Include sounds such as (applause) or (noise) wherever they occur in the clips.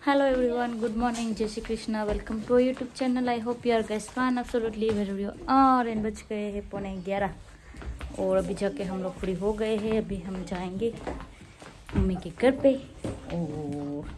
Hello everyone, good morning, जय Shri Krishna welcome to YouTube channel I hope you are guys fine absolutely video और इन बज गए हैं पौने ग्यारह। और अभी जाके हम लोग फ्री हो गए हैं अभी हम जाएँगे मम्मी के घर पे। और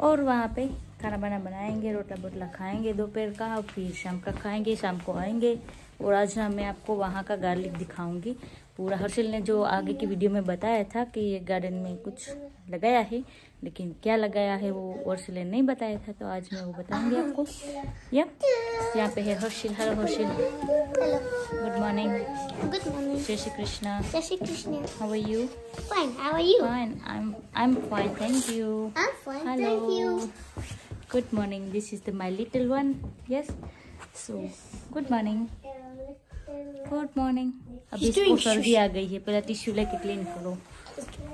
और वहाँ पे खाना बना बनाएँगे रोटला बोटला खाएँगे दोपहर का और फिर शाम का खाएँगे शाम को आएँगे। और आज ना मैं आपको वहाँ का गार्लिक दिखाऊँगी। पूरा हर्षिल ने जो आगे की वीडियो में बताया था कि ये गार्डन में कुछ लगाया है लेकिन क्या लगाया है वो और नहीं बताया था तो आज मैं वो बताऊँगी आपको। यप यहाँ पे है हर्षिल। हर Harshil. Good morning good morning जय श्री कृष्णा। जय Shri Krishna. How are you fine how are you fine I am I am fine thank you I am fine thank you good morning this is the my little one yes so good morning good morning अभी इसको सर्दी आ गई है पहले tissue लेके clean करो।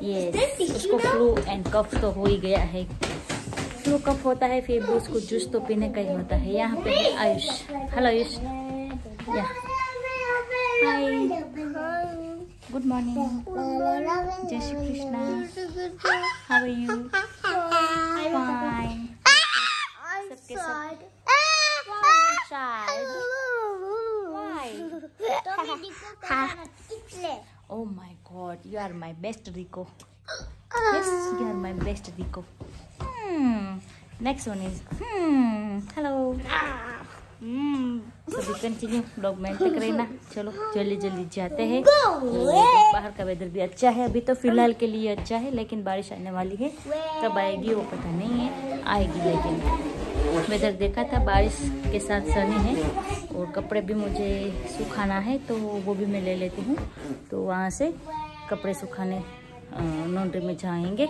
Tissue उसको? Flu and कफ तो हो ही गया है। फ्लू कफ होता है फिर भी उसको जूस तो पीने का ही होता है। यहाँ पे आयुष। हेलो आयुष। या हाय गुड मॉर्निंग जय Shri Krishna how are you fine सबके सब-? Why? Banana kitle. Oh my god, you are my best Rico. Yes, you are my best Rico. Hmm. Next one is hmm. Hello. Hmm. Continue blog में तक रहना चलो जल्दी जल्दी जाते हैं बाहर का वेदर भी अच्छा है अभी तो फ़िलहाल के लिए अच्छा है लेकिन बारिश आने वाली है कब आएगी वो पता नहीं है आएगी लेकिन वेदर देखा था, बारिश के साथ सनी है और कपड़े भी मुझे सुखाना है तो वो भी मैं ले लेती हूँ तो वहाँ से कपड़े सुखाने लॉन्ड्री में जाएँगे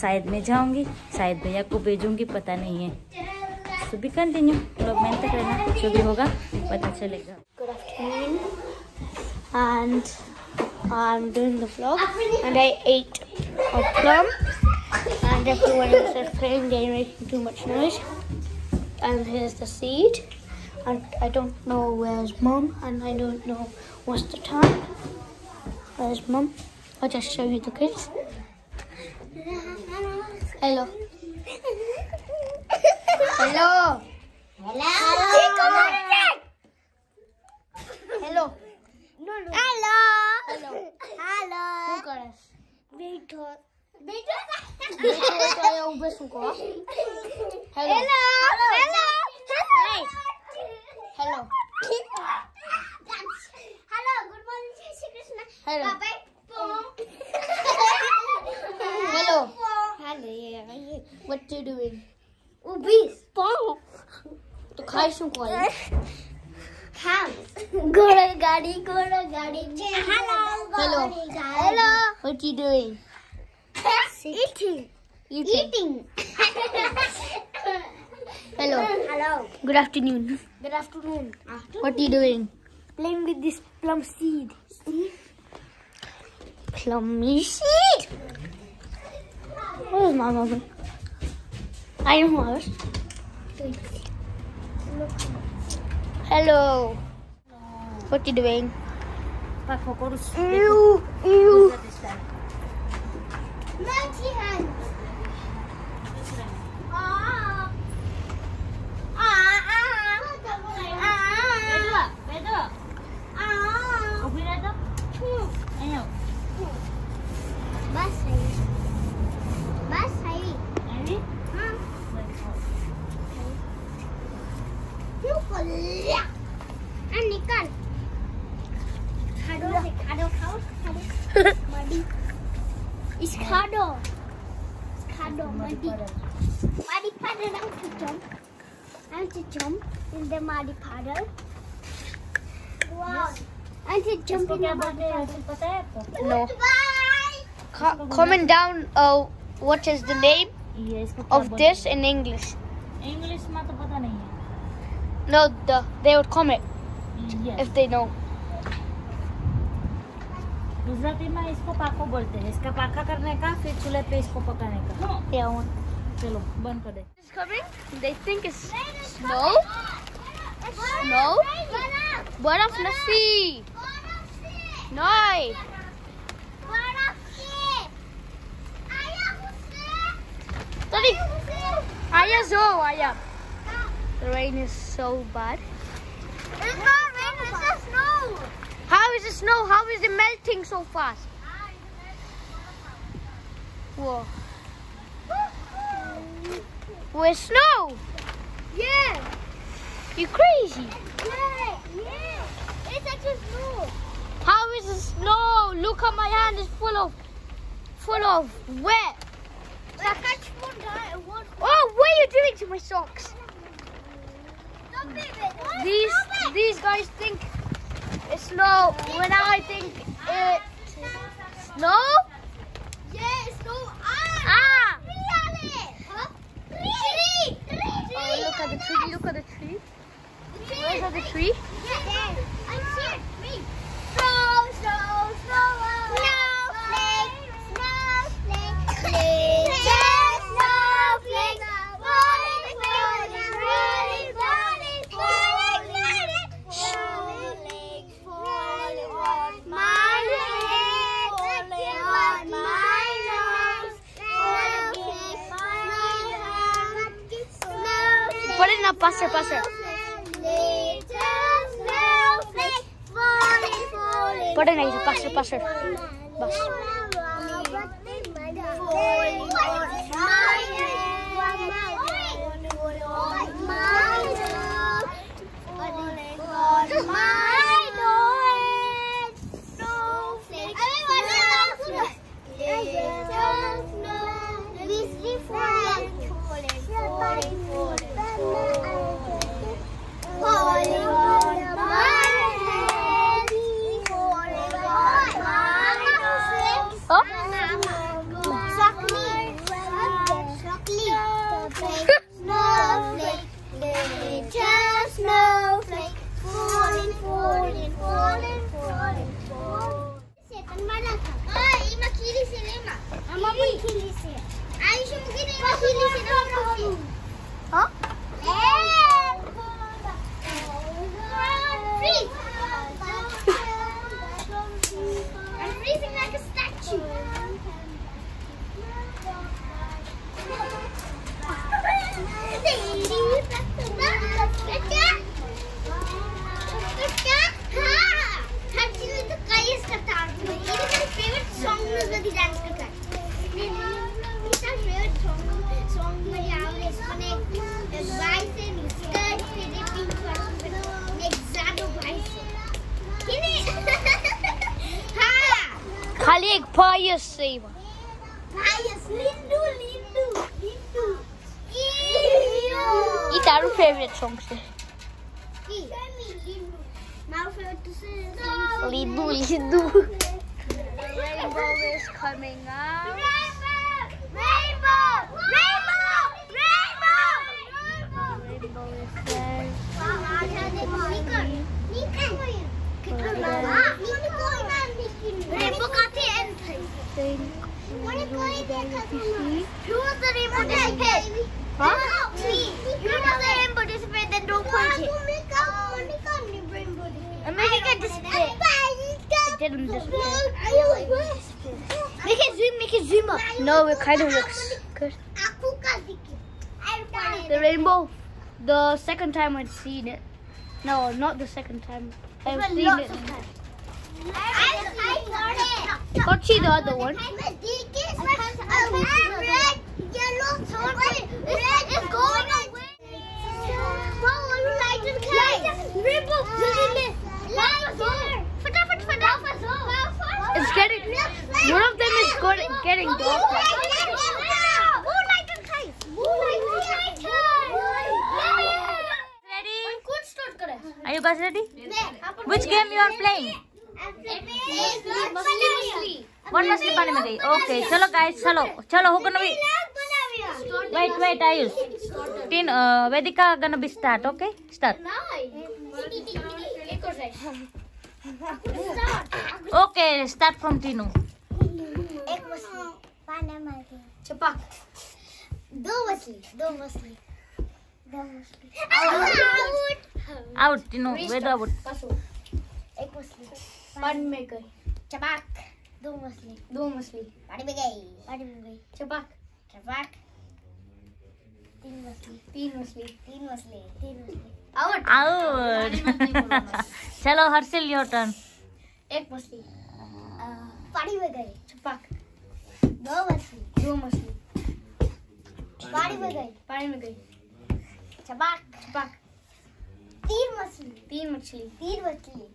शायद मैं जाऊँगी, शायद भैया को भेजूँगी, पता नहीं है तो भी कंटिन्यू ब्लॉग मेहनत तक रहना जो भी होगा, पता चलेगा Good afternoon. And I'm doing the vlog. And I ate a plum. And everyone else was playing, they're making too much noise. And here's the seed. And I don't know where's mom, and I don't know what's the time. Where's mom? I'll just show you the kids. Hello. Hello. Hello. Hello. Hello. No, no. Hello. Hello. Hello. Who got us? Beethoven. Beethoven ubierz Mikoła. Hello. Hello. Hello. Hello. Hello. Hello. Good morning, Sri Krishna. Hello. Bye bye. Hello. Hello. What you doing? Ubis. Pong. तो खाई शू को आई हाँ घोड़ा गाड़ी घोड़ा Hello. Hello hello what you eating Eating. Eating. (laughs) Hello. Hello. Good afternoon. Good afternoon. afternoon. What are you doing? Playing with this plum seed. See? Plum seed? Where is my mother? I am lost. Hello. What are you doing? Ew, ew. Hand. I'm to jump in the muddy puddle. Wow. I'm to jump in the muddy puddle. पता है आपको No. Co- comment down uh, what is the name ये इसको क्या of बोलते this in English. हैं? English में तो पता नहीं है No, the they would comment Yes. if they know. Gujarati में इसको पाको बोलते हैं इसका पाका करने का फिर चूल्हे पे इसको पकाने का Yeah, one. चलो बंद कर दे It's coming. They think it's snow. Snow. Baraf nasi. Noi. running. Aya zo, Aya. The rain is so bad. It's not rain, it's just snow. How is the snow? How is it melting so fast? Whoa. Where's snow? Yeah. You crazy? Yeah. Yeah. It's actually snow. How is the snow? Look at my hand is full of full of wet. I catch one guy. One. Oh, what are you doing to my socks? It. These it. these guys think it's snow when I think it's snow. Yeah, it's snow. Ah. Ah! Really? Huh? Tree. Tree. Oh, look at the tree. Look at the tree. Tree. Where's the tree? Yeah, there. I see it. Tree. Snow, snow, snow. Snowflake, snowflake. Little snowflake. Falling, falling, falling, falling, falling. Snowflake falling on my head, falling on my nose. Snowflake falling on snowflake. Put it in a passer, passer. Little snowflake falling, falling. Put it in a passer, passer. Bas. big pious saver. It's (laughs) our favorite song. My favorite Lindu, Lindu. The (laughs) rainbow is coming up. It didn't disappear Make it zoom, make it zoom up. No, it kind of looks good. The rainbow? The second time I'd seen it. No, not the second time. I've seen it. I, I got it. Got you the other one. Red, yellow, Must be पानी में गई. Okay, चलो guys, चलो, चलो gonna be? Wait, wait, Ayush. Tin, uh, Vedika gonna be start. Okay, start. Okay, start from Tinu. एक मछली पानी में गई चपाक दो मछली दो मछली दो मछली out Out, Tinu. Vedu out. एक मछली पानी में गई। चपाक दो मछली। दो मछली। पानी में गई। पानी में गई। चपाक चपाक तीन मछली। तीन मछली। तीन मछली। तीन मछली। आउट। आउट। (laughs) चलो हर्षिल योर टर्न एक मछली। पानी में गई। चपाक दो मछली। दो मछली। पानी में गई। पानी में गई। चपाक चपाक तीन मछली। तीन मछली। तीन मछली।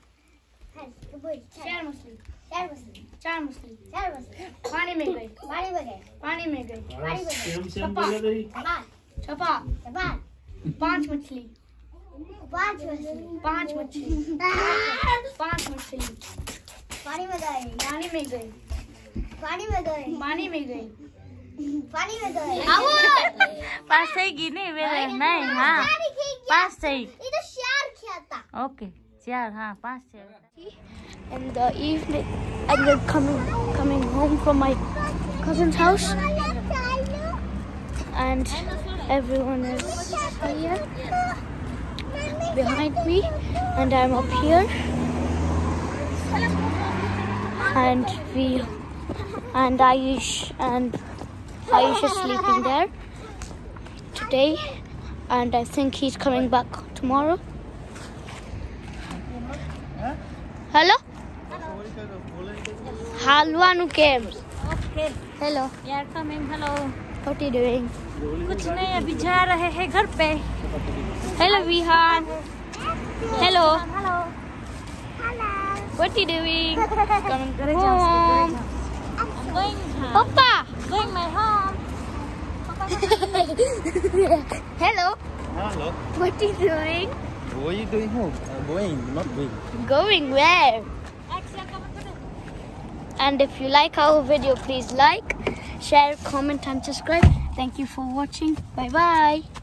पाँच मछली पाँच मछली पाँच मछली पानी में गई पानी में गई पानी में गई पानी में गई पानी में गई पास सही गिने वे नहीं है हाँ पास सही ये शेर खेलता okay Yeah, huh? Past. In the evening, and then coming coming home from my cousin's house, and everyone is here behind me, and I'm up here, and we and Ayush and Ayush is sleeping there today and I think he's coming back tomorrow. hello હાલવાનું કેમ okay hello यार coming hello what are you doing कुछ नहीं अभी जा रहे हैं घर पे hello Vihaan hello hello what are you doing coming ઘરે જાઉં છું, ઘરે home જાઉં. I'm going home. papa Going my home. hello Hello. what are you doing What are you doing home? Uh, going, not going. going where and if you like our video please like share comment and subscribe thank you for watching bye bye